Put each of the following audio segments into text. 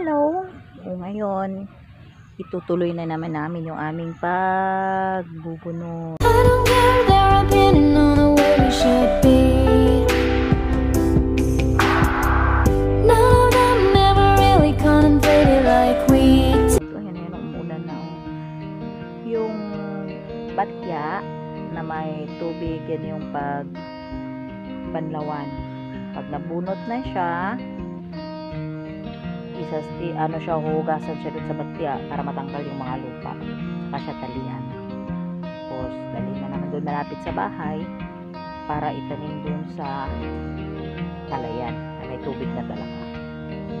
Hello! O ngayon, itutuloy na naman namin yung aming pagbubunot. I don't care their opinion on the way we should be. Batya na may tubig, yan yung pag banlawan. Pag nabunot na siya, isas, i, ano siya, hugasan siya dun sa batya para matanggal yung mga lupa. Saka siya talian. Tapos, dali na naman doon malapit sa bahay para itanim dun sa talayan na may tubig na talaga.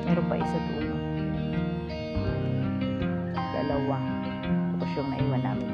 Meron pa isa doon. Dalawa. Tapos yung naiwan namin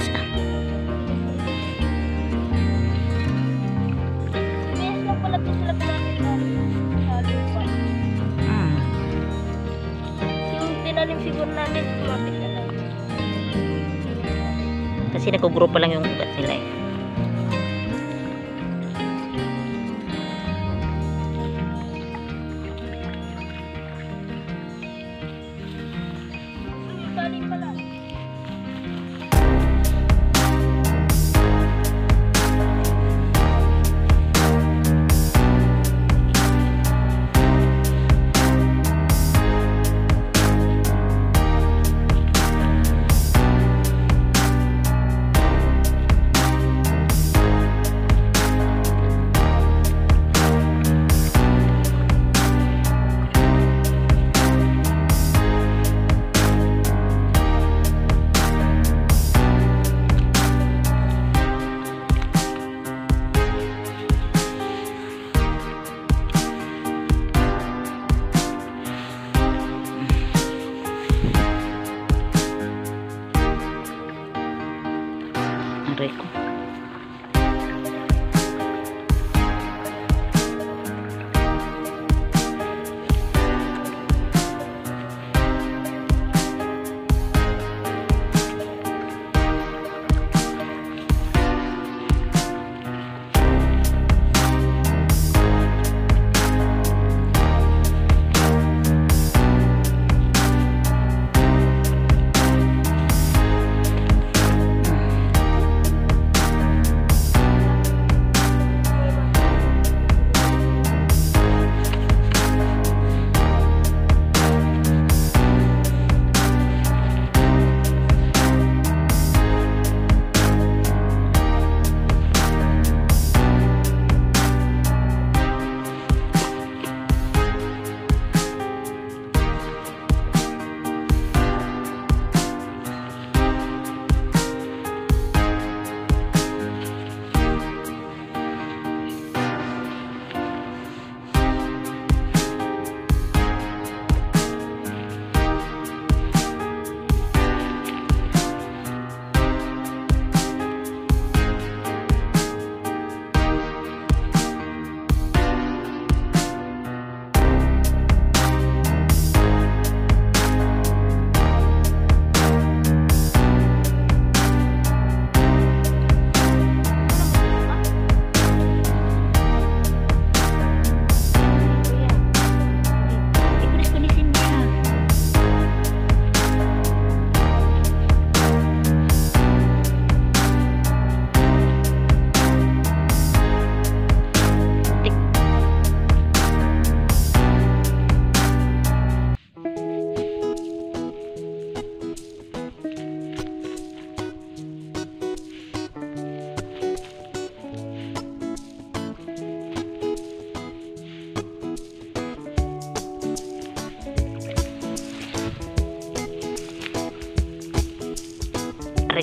sa lupa. Mm. Yung tinanim siguro namin, tumapit na lang. Kasi nagugrupo lang yung ugat nila eh.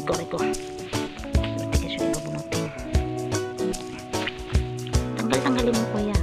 Riko, Riko. Matigas yung ibabunutin. Tanggal, tanggalin mo kuya.